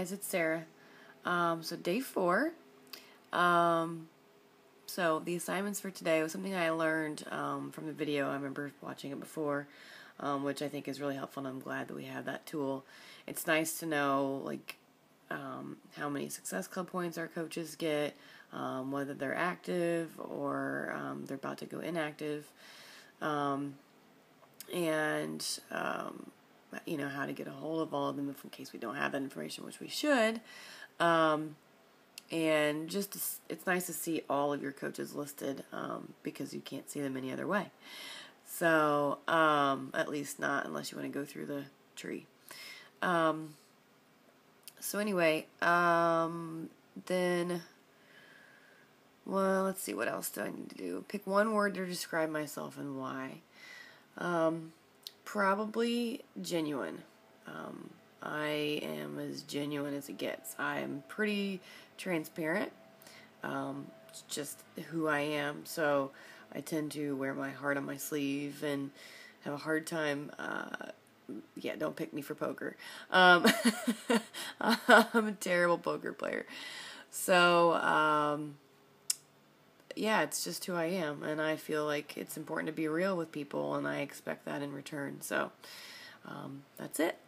guys, it's Sarah. Um, so day four. Um, so the assignments for today was something I learned um, from the video. I remember watching it before, um, which I think is really helpful, and I'm glad that we have that tool. It's nice to know like um, how many Success Club points our coaches get, um, whether they're active or they're about to go inactive, and um, you know how to get a hold of all of them if in case we don't have that information, which we should. Um, and just to, it's nice to see all of your coaches listed um, because you can't see them any other way. So um, at least not unless you want to go through the tree. Um, so anyway, um, then well, let's see what else do I need to do. Pick one word to describe myself and why. Um, probably genuine. Um, I am as genuine as it gets. I am pretty transparent. Um, it's just who I am. So I tend to wear my heart on my sleeve and have a hard time. Uh, yeah, don't pick me for poker. Um, I'm a terrible poker player. So, um, yeah, it's just who I am. And I feel like it's important to be real with people, and I expect that in return. So, um, that's it.